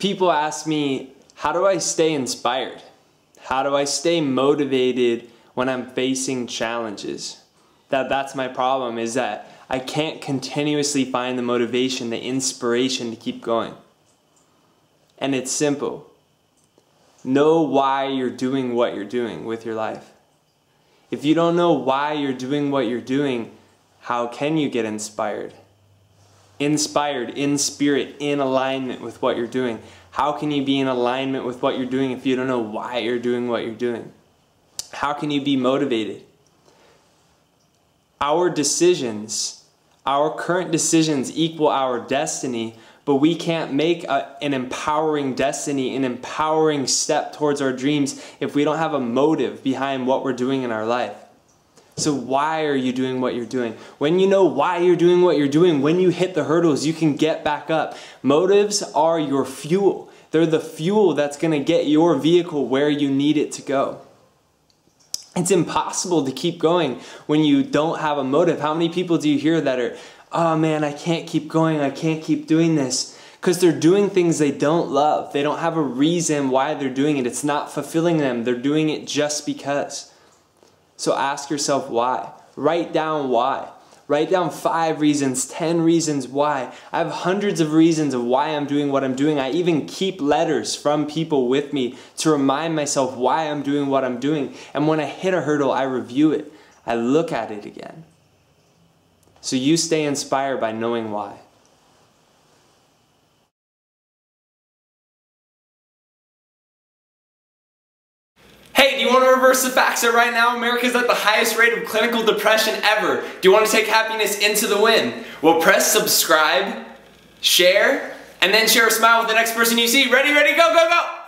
people ask me, how do I stay inspired? How do I stay motivated when I'm facing challenges? That that's my problem is that I can't continuously find the motivation, the inspiration to keep going. And it's simple. Know why you're doing what you're doing with your life. If you don't know why you're doing what you're doing, how can you get inspired? Inspired, in spirit, in alignment with what you're doing. How can you be in alignment with what you're doing if you don't know why you're doing what you're doing? How can you be motivated? Our decisions, our current decisions equal our destiny, but we can't make a, an empowering destiny, an empowering step towards our dreams if we don't have a motive behind what we're doing in our life. So, why are you doing what you're doing? When you know why you're doing what you're doing, when you hit the hurdles, you can get back up. Motives are your fuel, they're the fuel that's going to get your vehicle where you need it to go. It's impossible to keep going when you don't have a motive. How many people do you hear that are, oh man, I can't keep going, I can't keep doing this? Because they're doing things they don't love. They don't have a reason why they're doing it. It's not fulfilling them. They're doing it just because. So ask yourself why. Write down why. Write down five reasons, 10 reasons why. I have hundreds of reasons of why I'm doing what I'm doing. I even keep letters from people with me to remind myself why I'm doing what I'm doing. And when I hit a hurdle, I review it. I look at it again. So you stay inspired by knowing why. To reverse the facts that right now America's at the highest rate of clinical depression ever? Do you want to take happiness into the wind? Well, press subscribe, share, and then share a smile with the next person you see. Ready, ready, go, go, go!